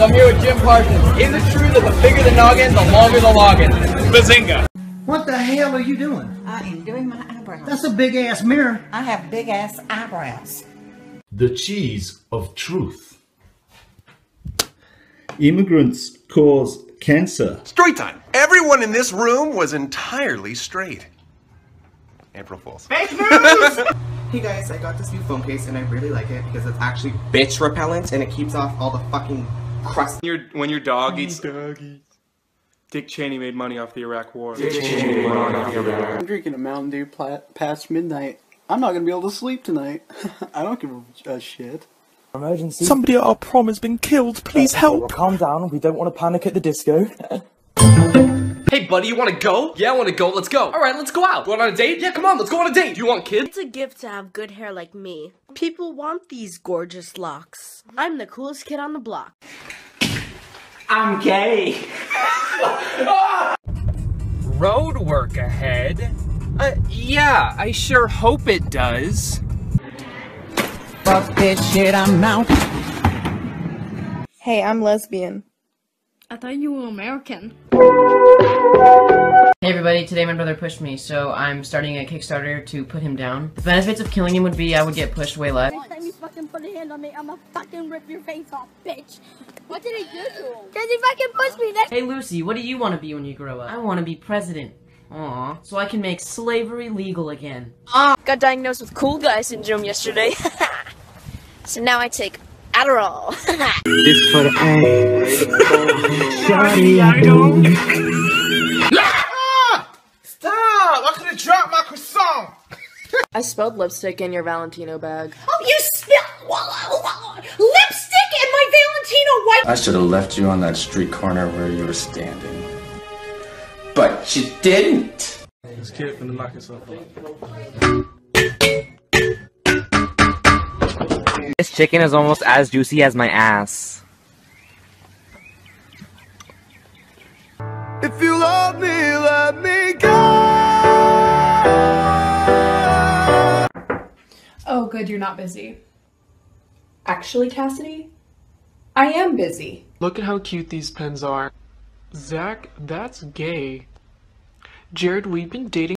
I'm here with Jim Parsons. Is it true that the bigger the noggin, the longer the login? Bazinga! What the hell are you doing? I am doing my eyebrows. That's a big ass mirror. I have big ass eyebrows. The cheese of truth. Immigrants cause cancer. Story time. Everyone in this room was entirely straight. April Fools. Hey guys, I got this new phone case and I really like it because it's actually bitch repellent and it keeps off all the fucking crust. Your, when your dog eats. Dick Cheney made money off the Iraq War. I'm drinking a Mountain Dew pla- past midnight. I'm not gonna be able to sleep tonight. I don't give a, a shit. Emergency. Somebody at our prom has been killed. Please help. Well, calm down. We don't want to panic at the disco. Hey, buddy, you wanna go? Yeah, I wanna go. Let's go. Alright, let's go out. Going on a date? Yeah, come on, let's go on a date. Do you want kids? It's a gift to have good hair like me. People want these gorgeous locks. I'm the coolest kid on the block. I'm gay. Road work ahead? Uh, yeah, I sure hope it does. Fuck this shit, I'm out. Hey, I'm lesbian. I thought you were American. Hey everybody, today my brother pushed me, so I'm starting a Kickstarter to put him down. The benefits of killing him would be I would get pushed way less. Next time you fucking put a hand on me, I'ma fucking rip your face off, bitch. What did he do to him? Cause he fucking pushed me. That's Hey Lucy, what do you want to be when you grow up? I want to be president. Aw, so I can make slavery legal again. Ah, got diagnosed with cool guy syndrome yesterday. so now I take Adderall. This for the Stop! I could have dropped my croissant! I spilled lipstick in your Valentino bag. Oh, you spilled lipstick in my Valentino white. I should have left you on that street corner where you were standing. But you didn't! This kid finna knock himself out. This chicken is almost as juicy as my ass. If you love me, let me go. Oh, good, you're not busy. Actually, Cassidy, I am busy. Look at how cute these pens are. Zach, that's gay. Jared, we've been dating.